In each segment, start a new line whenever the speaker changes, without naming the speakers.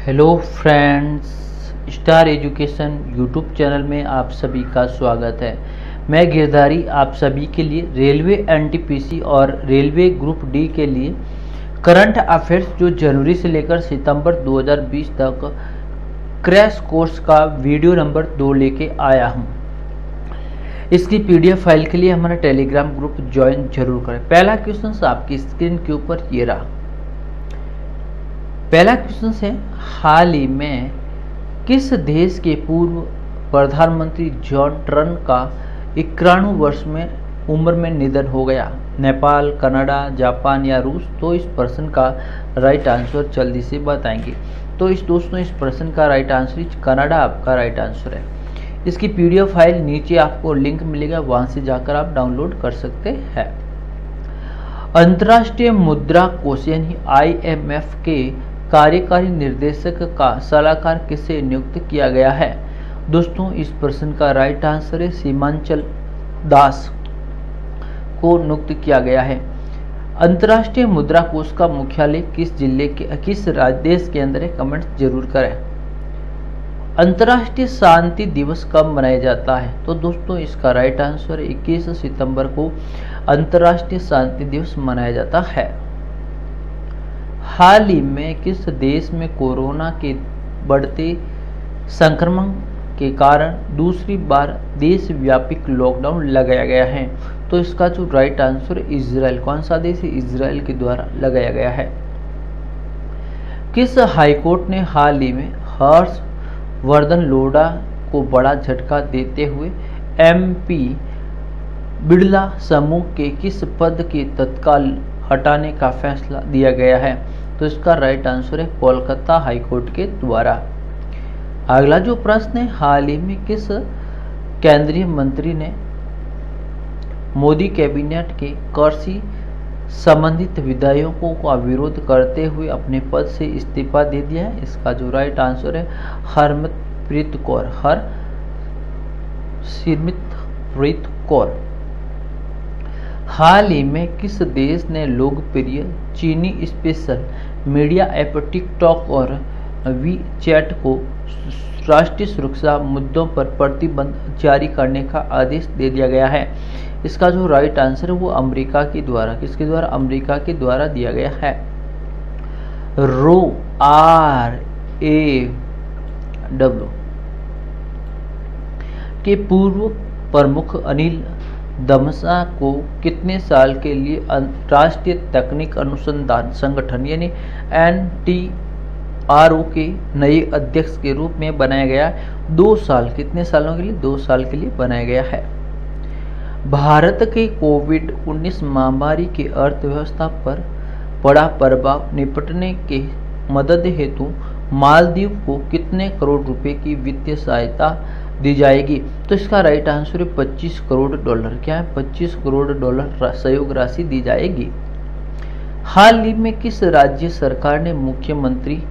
Hello friends, star education YouTube channel में आप सभी का स्वागत है। मैं गिरधारी आप सभी के लिए रेलवे एनटीपीसी और रेलवे ग्रुप डी के लिए करंट अफेयर्स जो जनवरी से लेकर सितंबर 2020 तक क्रैश कोर्स का वीडियो नंबर दो लेके आया हूँ। इसकी पीडीएफ फ़ाइल के लिए हमारा टेलीग्राम ग्रुप ज्वाइन ज़रूर करें। पहला क्वेश्चन आपकी स्क्रीन के ऊपर ये रहा। पहला क्वेश्चन है हाल ही में किस देश के पूर्व प्रधानमंत्री जॉन ट्रन का इक्यानवे वर्ष में उम्र में निधन हो गया? नेपाल, कनाडा, जापान या रूस? तो इस प्रश्न का राइट आंसर जल्दी से बताएँगे। तो इस दोस्तों, इस प्रश्न का राइट आंसर कनाडा आपका राइट आंसर है। इसकी पीडीएफ फ़ाइल नीचे आपको लिंक मिलेगा, वहाँ से जाकर आप डाउनलोड कर सकते हैं। अंतर्राष्ट्रीय मुद्रा कोष यानी आईएमएफ के कार्यकारी निर्देशक का सलाहकार किसे नियुक्त किया गया है? दोस्तों, इस प्रश्न का राइट आंसर है सीमांचल दास को नियुक्त किया गया है। अंतर्राष्ट्रीय मुद्रा कोष का मुख्यालय किस ज़िले के, किस देश के अंदर है? कमेंट ज़रूर करें। अंतर्राष्ट्रीय शांति दिवस कब मनाया जाता है? तो दोस्तों, इसका राइट आंसर 21 सितंबर को अंतर्राष्ट्रीय शांति दिवस मनाया जाता है। हाल ही में किस देश में कोरोना के बढ़ते संक्रमण के कारण दूसरी बार देशव्यापी लॉकडाउन लगाया गया है? तो इसका जो राइट आंसर इसराइल कौन सा देश इसराइल के द्वारा लगाया गया है। किस हाईकोर्ट ने हाल ही में हर्ष वर्धन लोढ़ा को बड़ा झटका देते हुए एमपी बिड़ला समूह के किस पद के तत्काल हटाने का फैसला दिया गया है? तो इसका राइट आंसर है कोलकाता हाईकोर्ट के द्वारा। अगला जो प्रश्न है, हाल ही में किस केंद्रीय मंत्री ने मोदी कैबिनेट के कृषि संबंधित विधायकों का विरोध करते हुए अपने पद से इस्तीफा दे दिया है? इसका जो राइट आंसर है, हरमतप्रीत कौर, हर सिरमित प्रीत कौर। हाल ही में किस देश ने लोकप्रिय चीनी स्पेशल मीडिया ऐप टिकटॉक और वी चैट को राष्ट्रीय सुरक्षा मुद्दों पर प्रतिबंध जारी करने का आदेश दे दिया गया है। इसका जो राइट आंसर है वो अमेरिका के द्वारा, किसके द्वारा? अमेरिका के द्वारा दिया गया है। रो आर ए डब्ल्यू के पूर्व प्रमुख अनिल दमसा को कितने साल के लिए राष्ट्रीय तकनीक अनुसंधान संगठन, यानी एन टी आर ओ के नए अध्यक्ष के रूप में बनाया गया। दो साल, कितने सालों के लिए? दो साल के लिए बनाया गया है। भारत के कोविड 19 महामारी की अर्थव्यवस्था पर बड़ा प्रभाव निपटने के मदद हेतु मालदीव को कितने करोड़ रुपए की वित्तीय सहायता दी जाएगी। तो इसका राइट आंसर है 25 करोड़ डॉलर क्या है? 25 करोड़ डॉलर सहयोग राशि दी जाएगी। हाल ही में किस राज्य सरकार ने मुख्यमंत्री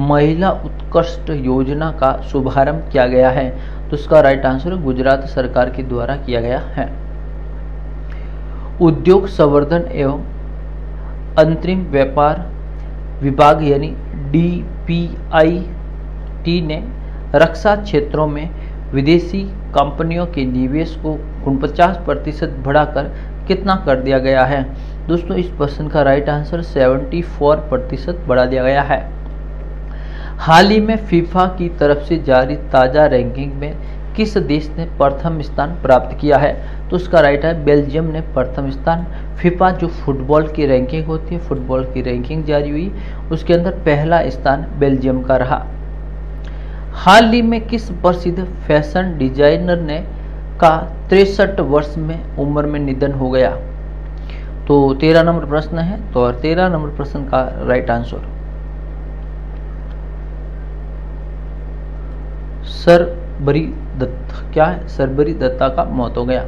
महिला उत्कृष्ट योजना का शुभारंभ किया गया है? तो इसका राइट आंसर गुजरात सरकार के द्वारा किया गया है। उद्योग संवर्धन एवं अंतरिम व्यापार विभाग यानी डी ने रक्षा क्षेत्रों में विदेशी कंपनियों के निवेश को उनपचास प्रतिशत बढ़ाकर कितना कर दिया गया है? दोस्तों, इस प्रश्न का राइट आंसर 74 प्रतिशत बढ़ा दिया गया है। हाल ही में फीफा की तरफ़ से जारी ताज़ा रैंकिंग में किस देश ने प्रथम स्थान प्राप्त किया है? तो उसका राइट है, बेल्जियम ने प्रथम स्थान। फीफा जो फुटबॉल की रैंकिंग होती है, फुटबॉल की रैंकिंग जारी हुई, उसके अंदर पहला स्थान बेल्जियम का रहा। हाल ही में किस प्रसिद्ध फ़ैशन डिज़ाइनर ने का तिरसठ वर्ष में उम्र में निधन हो गया? तो तेरह नंबर प्रश्न है तो और तेरह नंबर प्रश्न का राइट आंसर सर बरी दत्त, क्या है? सरबरी दत्ता का मौत हो गया।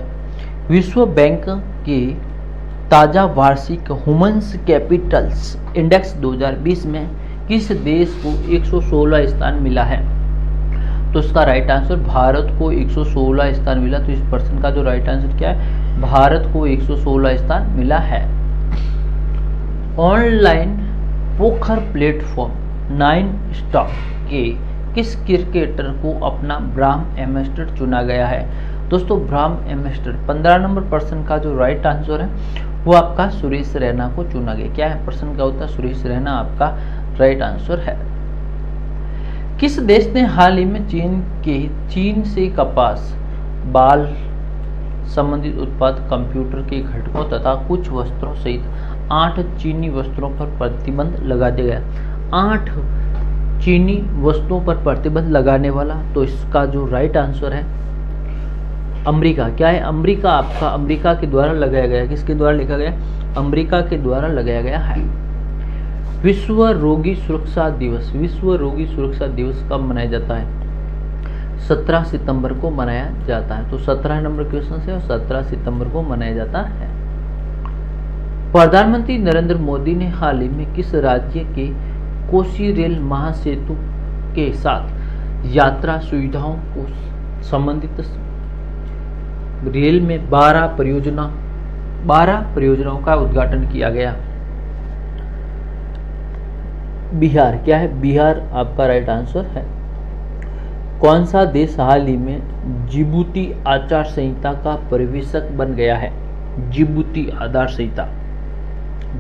विश्व बैंक के ताज़ा वार्षिक ह्यूमंस कैपिटल्स इंडेक्स 2020 में किस देश को 116 स्थान मिला है? तो इसका राइट आंसर भारत को 116 स्थान मिला। तो इस प्रश्न का जो राइट आंसर क्या है? भारत को 116 स्थान मिला है। ऑनलाइन पोखर प्लेटफॉर्म नाइन स्टॉक के किस क्रिकेटर को अपना ब्राह्म एमेस्टर चुना गया है? दोस्तों ब्राह्म एमेस्टर पंद्रह नंबर प्रश्न का जो राइट आंसर है, वो आपका सुरेश रैना को चुना गया। क्या है? प्रश्न का होता है सुरेश रैना, आपका राइट आंसर है। किस देश ने हाल ही में चीन के, चीन से कपास, बाल संबंधित उत्पाद, कंप्यूटर के घटकों तथा कुछ वस्त्रों सहित आठ चीनी वस्त्रों पर प्रतिबंध लगा दिया गया। आठ चीनी वस्तुओं पर प्रतिबंध लगाने वाला तो इसका जो राइट आंसर है, अमेरिका। क्या है? अमेरिका आपका, अमेरिका के द्वारा लगाया गया किसके द्वारा लिखा गया अमेरिका के द्वारा लगाया गया है। विश्व रोगी सुरक्षा दिवस, विश्व रोगी सुरक्षा दिवस कब मनाया जाता है? 17 सितंबर को मनाया जाता है। तो 17 नंबर क्वेश्चन से और 17 सितंबर को मनाया जाता है। प्रधानमंत्री नरेंद्र मोदी ने हाल ही में किस राज्य के कोसी रेल महासेतु के साथ यात्रा सुविधाओं को संबंधित रेल में 12 परियोजना 12 परियोजनाओं का उद्घाटन किया गया। बिहार, क्या है? बिहार आपका राइट आंसर है। कौन सा देश हाल ही में जिबूती आचार संहिता का परिवेशक बन गया है? जिबूती आधार संहिता।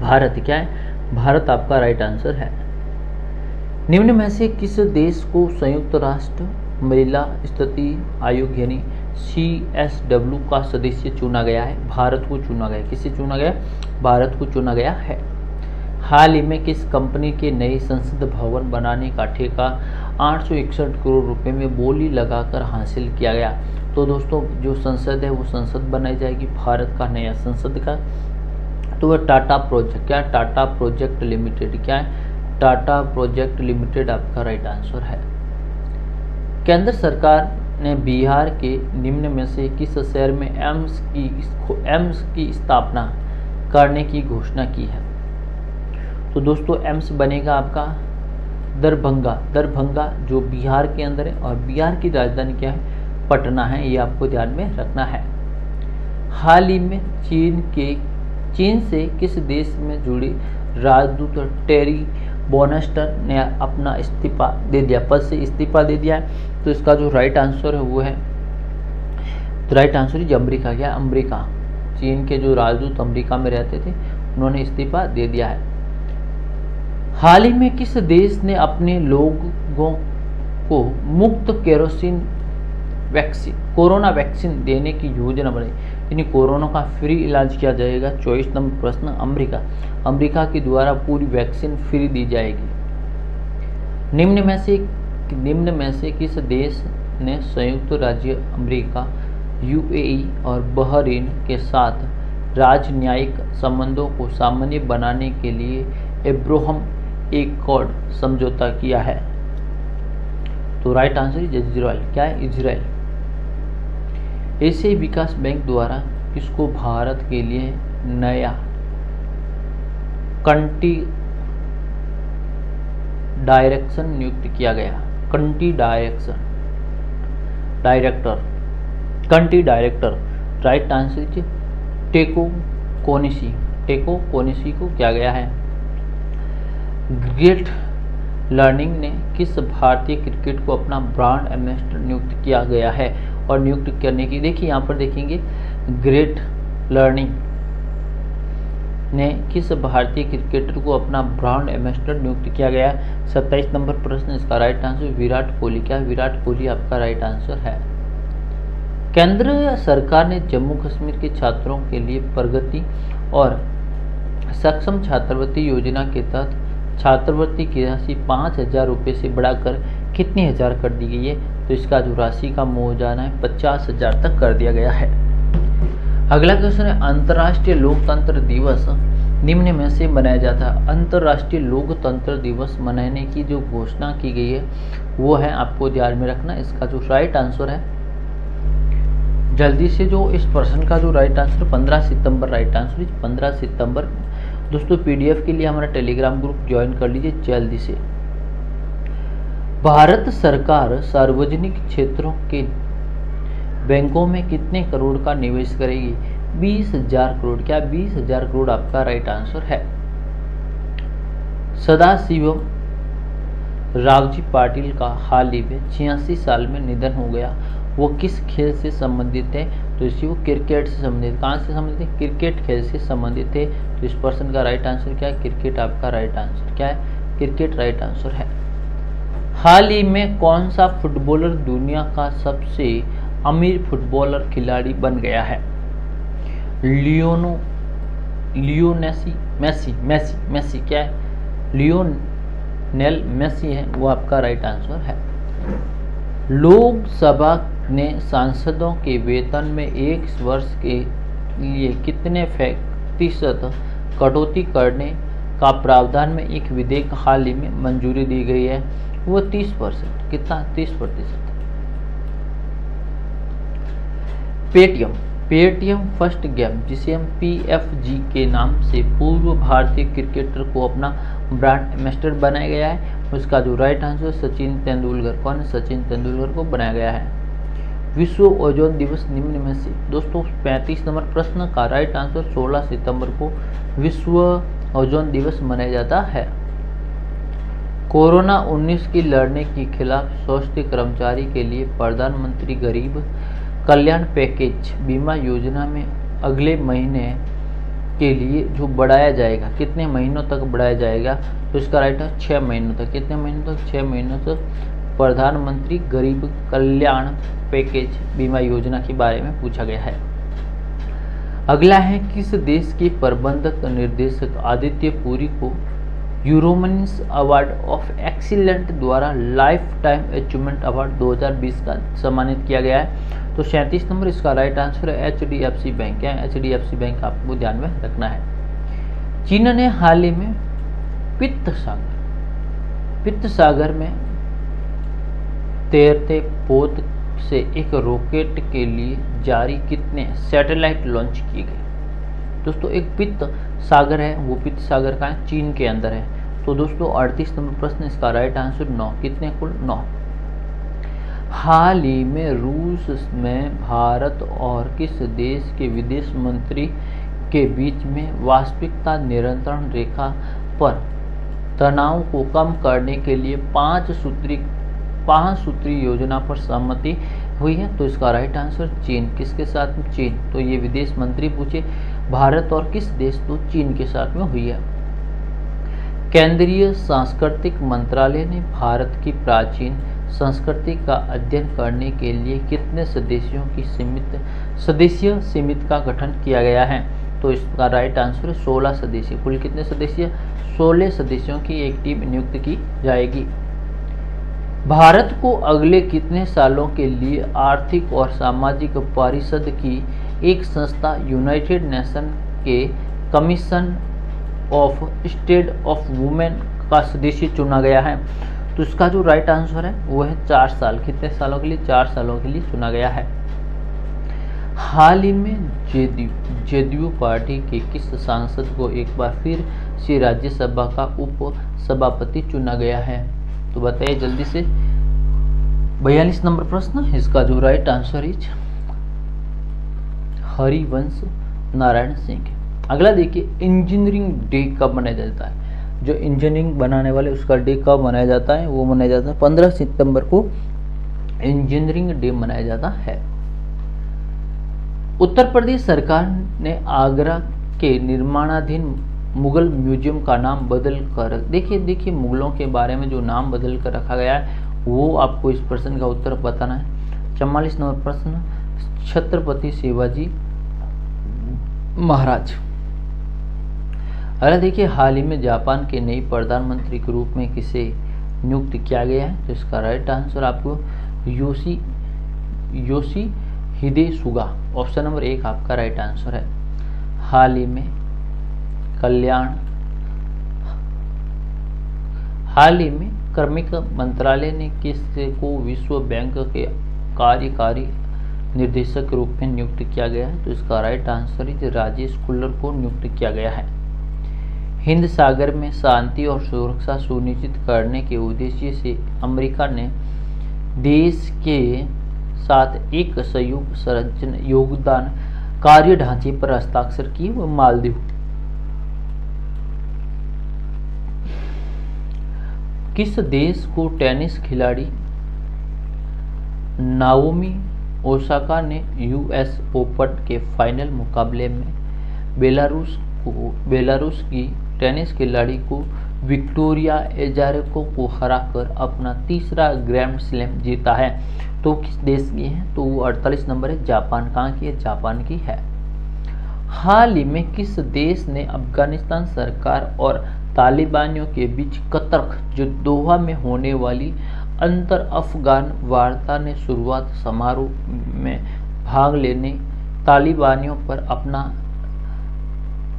भारत, क्या है? भारत आपका राइट आंसर है। निम्न में से किस देश को संयुक्त राष्ट्र महिला स्थिति आयोग, यानी सी एस डब्ल्यू का सदस्य चुना गया है? भारत को चुना गया किसे चुना गया भारत को चुना गया है। हाल ही में किस कंपनी के नए संसद भवन बनाने का ठेका आठ सौ इकसठ करोड़ रुपए में बोली लगाकर हासिल किया गया? तो दोस्तों, जो संसद है, वो संसद बनाई जाएगी, भारत का नया संसद का। तो वह टाटा प्रोजेक्ट, क्या टाटा प्रोजेक्ट लिमिटेड, क्या है? टाटा प्रोजेक्ट लिमिटेड आपका राइट आंसर है। केंद्र सरकार ने बिहार के निम्न में से किस शहर में एम्स की एम्स की स्थापना करने की घोषणा की है? तो दोस्तों, एम्स बनेगा आपका दरभंगा। दरभंगा जो बिहार के अंदर है और बिहार की राजधानी क्या है? पटना है, ये आपको ध्यान में रखना है। हाल ही में चीन के, चीन से किस देश में जुड़ी राजदूत टेरी बोनस्टर ने अपना इस्तीफा दे दिया? पद से इस्तीफा दे दिया है। तो इसका जो राइट आंसर है, वो है तो राइट आंसर है अमरीका, क्या? अमरीका। चीन के जो राजदूत अमरीका में रहते थे, उन्होंने इस्तीफा दे दिया है। हाल ही में किस देश ने अपने लोगों को मुक्त केरोसिन वैक्सीन कोरोना वैक्सीन देने की योजना बनाई? यानी कोरोना का फ्री इलाज किया जाएगा। चौबीस नंबर प्रश्न, अमेरिका। अमेरिका के द्वारा पूरी वैक्सीन फ्री दी जाएगी। निम्न में से, निम्न में से किस देश ने संयुक्त राज्य अमेरिका, यूएई और बहरीन के साथ राजन्यायिक संबंधों को सामान्य बनाने के लिए एब्रोहम एक कॉड समझौता किया है। तो राइट आंसर इज़ इजराइल क्या है इजराइल एशियाई विकास बैंक द्वारा इसको भारत के लिए नया कंटी डायरेक्शन नियुक्त किया गया? Country direction director country director right answer टेको कोनिसी टेको कोनिसी को किया गया है? ग्रेट लर्निंग ने किस भारतीय क्रिकेट को अपना ब्रांड एम्बेसडर नियुक्त किया गया है और नियुक्त करने की, देखिए यहाँ पर देखेंगे, ग्रेट लर्निंग ने किस भारतीय क्रिकेटर को अपना ब्रांड एम्बेसडर नियुक्त किया गया है? सत्ताईस नंबर प्रश्न, इसका राइट आंसर विराट कोहली क्या विराट कोहली आपका राइट आंसर है। केंद्र सरकार ने जम्मू कश्मीर के छात्रों के लिए प्रगति और सक्षम छात्रवृत्ति योजना के तहत छात्रवृत्ति की राशि पाँच हज़ार रुपये से बढ़ाकर कितनी हज़ार कर दी गई है? तो इसका जो राशि का मोजाना है, पचास हज़ार तक कर दिया गया है। अगला क्वेश्चन है, अंतर्राष्ट्रीय लोकतंत्र दिवस निम्न में से मनाया जाता है। अंतर्राष्ट्रीय लोकतंत्र दिवस मनाने की जो घोषणा की गई है, वो है आपको ध्यान में रखना, इसका जो राइट आंसर है, जल्दी से जो इस प्रश्न का जो राइट आंसर 15 सितंबर राइट आंसर 15 सितंबर दोस्तों पीडीएफ के लिए हमारा टेलीग्राम ग्रुप ज्वाइन कर लीजिए जल्दी से। भारत सरकार सार्वजनिक क्षेत्रों के बैंकों में कितने करोड़ का निवेश करेगी? बीस हज़ार करोड़। क्या बीस हज़ार करोड़ आपका राइट आंसर है? सदाशिवम रावजी पाटिल का हाल ही में छियासी साल में निधन हो गया। वो किस खेल से संबंधित है? तो इसी वो क्रिकेट से संबंधित। कहाँ से संबंधित है? क्रिकेट खेल से संबंधित है। तो इस पर्सन का राइट आंसर क्या है? क्रिकेट आपका राइट आंसर क्या है? क्रिकेट राइट आंसर है। हाल ही में कौन सा फुटबॉलर दुनिया का सबसे अमीर फुटबॉलर खिलाड़ी बन गया है? लियोनो लियोनेसी मेसी मेसी मेसी क्या है? लियोनेल मेसी है। वो आपका राइट आंसर है। लोकसभा ने सांसदों के वेतन में एक वर्ष के लिए कितने प्रतिशत कटौती करने का प्रावधान में एक विधेयक हाल ही में मंजूरी दी गई है? वो तीस परसेंट। कितना? तीस प्रतिशत। पेटीएम। पेटीएम फ़र्स्ट गेम, जिसे हम पीएफजी के नाम से पूर्व भारतीय क्रिकेटर को अपना ब्रांड एम्बेसडर बनाया गया है, उसका जो राइट आंसर सचिन तेंदुलकर। कौन सचिन तेंदुलकर को बनाया गया है। विश्व ओजोन दिवस निम्न में से। दोस्तों 35 नंबर प्रश्न का राइट आंसर 16 सितंबर को विश्व ओजोन दिवस मनाया जाता है। कोरोना 19 की लड़ने के खिलाफ स्वास्थ्य कर्मचारी के लिए प्रधानमंत्री गरीब कल्याण पैकेज बीमा योजना में अगले महीने के लिए जो बढ़ाया जाएगा, कितने महीनों तक बढ़ाया जाएगा तो इसका राइट है छः महीनों तक। कितने महीनों तक? छः महीनों तक प्रधानमंत्री गरीब कल्याण पैकेज बीमा योजना के बारे में पूछा गया है। अगला है किस देश के प्रबंधक निर्देशक आदित्य पुरी को यूरोमनिस अवार्ड ऑफ़ एक्सीलेंट द्वारा लाइफ टाइम अचीवमेंट अवार्ड 2020 का सम्मानित किया गया है। तो सैंतीस नंबर इसका राइट आंसर है, H D F C bank क्या H D F C bank आपको ध्यान में रखना है। चीन ने हाल ही में पित्त सागर पित्त सागर में तैरते पोत से एक रॉकेट के लिए जारी कितने सैटेलाइट लॉन्च किए गए? दोस्तों, एक पित्त सागर है, वो पित्त सागर का है? चीन के अंदर है। तो दोस्तों, अड़तीस नंबर प्रश्न, इसका राइट आंसर नौ। कितने कुल? नौ। हाल ही में रूस में भारत और किस देश के विदेश मंत्री के बीच में वास्तविकता नियंत्रण रेखा पर तनाव को कम करने के लिए पाँच सूत्री पाँच सूत्री योजना पर सहमति हुई है तो इसका राइट आंसर चीन। किसके साथ? में चीन। तो ये विदेश मंत्री पूछे, भारत और किस देश तो चीन के साथ में हुई है? केंद्रीय सांस्कृतिक मंत्रालय ने भारत की प्राचीन संस्कृति का अध्ययन करने के लिए कितने सदस्यों की सीमित, सदस्य सीमित का गठन किया गया है? तो इसका राइट आंसर है सोलह सदस्य। कुल कितने सदस्य? सोलह सदस्यों की एक टीम नियुक्त की जाएगी। भारत को अगले कितने सालों के लिए आर्थिक और सामाजिक परिषद की एक संस्था यूनाइटेड नेशन के Commission of State of Women का सदस्य चुना गया है। तो इसका जो राइट आंसर है, वो है चार साल। कितने सालों के लिए? चार सालों के लिए चुना गया है। हाल ही में जेडीयू जेडीयू पार्टी के किस सांसद को एक बार फिर से राज्यसभा का उप सभापति चुना गया है? तो बताइए जल्दी से। बयालीस नंबर प्रश्न, इसका जो right answer is Harivansh Narayan Singh अगला देखिए इंजीनियरिंग डे कब मनाया जाता है? जो इंजीनियरिंग बनाने वाले, उसका डे कब मनाया जाता है? वो मनाया जाता है पंद्रह सितंबर को। इंजीनियरिंग डे मनाया जाता है। उत्तर प्रदेश सरकार ने आगरा के निर्माणाधीन मुगल म्यूज़ियम का नाम बदल कर देखिए देखिए मुगलों के बारे में जो नाम बदल कर रखा गया है, वो आपको इस प्रश्न का उत्तर बताना है। चौवालीस नंबर प्रश्न, छत्रपति शिवाजी महाराज। अगर देखिए, हाल ही में जापान के नई प्रधानमंत्री के रूप में किसे नियुक्त किया गया है तो इसका राइट आंसर आपको Yoshi Yoshihide Suga option number एक आपका राइट आंसर है। हाल ही में कल्याण। हाल ही में कार्मिक मंत्रालय ने किस को विश्व बैंक के कार्यकारी निर्देशक के रूप में नियुक्त किया गया है तो इसका right answer is Rajesh Kullar को नियुक्त किया गया है। हिंद सागर में शांति और सुरक्षा सुनिश्चित करने के उद्देश्य से अमेरिका ने देश के साथ एक संयुक्त संरचना योगदान कार्य ढांचे पर हस्ताक्षर किए, वो मालदीव किस देश को टेनिस खिलाड़ी नाओमी ओसाका ने यूएस ओपन के फाइनल मुकाबले में बेलारूस को, बेलारूस की टेनिस खिलाड़ी को विक्टोरिया एजारेको को हराकर अपना तीसरा ग्रैंड स्लैम जीता है। तो किस देश की है? तो वो अड़तालीस नंबर है। जापान। कहाँ की है? जापान की है। हाल ही में किस देश ने अफ़गानिस्तान सरकार और तालिबानियों के बीच कतर जो दोहा में होने वाली अंतर अफगान वार्ता ने शुरुआत समारोह में भाग लेने, तालिबानियों पर अपना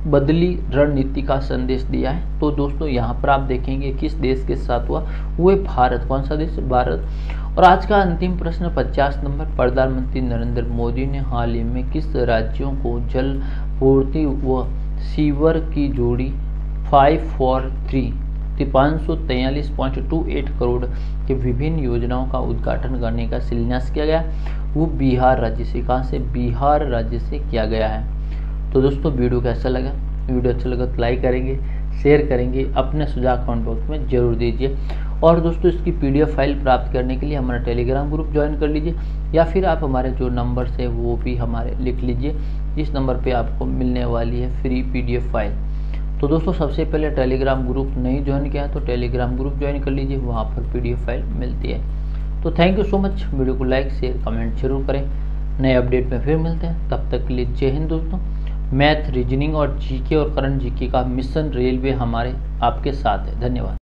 बदली रणनीति का संदेश दिया है। तो दोस्तों, यहाँ पर आप देखेंगे किस देश के साथ हुआ। वो है भारत, कौन सा देश? भारत। और आज का अंतिम प्रश्न 50 नंबर प्रधानमंत्री नरेंद्र मोदी ने हाल ही में किस राज्यों को जल पूर्ति व सीवर की जोड़ी फाइव फॉर थ्री पाँच सौ तैयलीस पॉइंट टू एट करोड़ के विभिन्न योजनाओं का उद्घाटन करने का शिलान्यास किया गया। वो बिहार राज्य से, कहाँ से? बिहार राज्य से किया गया है। तो दोस्तों, वीडियो कैसा लगा? वीडियो अच्छा लगा तो लाइक करेंगे, शेयर करेंगे, अपने सुझाव कमेंट बॉक्स में ज़रूर दीजिए। और दोस्तों, इसकी पीडीएफ फ़ाइल प्राप्त करने के लिए हमारा टेलीग्राम ग्रुप ज्वाइन कर लीजिए, या फिर आप हमारे जो नंबर है, वो भी हमारे लिख लीजिए। इस नंबर पे आपको मिलने वाली है फ्री पीडीएफ फ़ाइल। तो दोस्तों, सबसे पहले टेलीग्राम ग्रुप नहीं ज्वाइन किया है तो टेलीग्राम ग्रुप ज्वाइन कर लीजिए, वहाँ पर पीडीएफ फ़ाइल मिलती है। तो thank you so much video को लाइक शेयर कमेंट ज़रूर करें। नए अपडेट में फिर मिलते हैं। तब तक के लिए जय हिंद दोस्तों। मैथ रीजनिंग और जीके और करंट जीके का मिशन रेलवे हमारे आपके साथ है। धन्यवाद।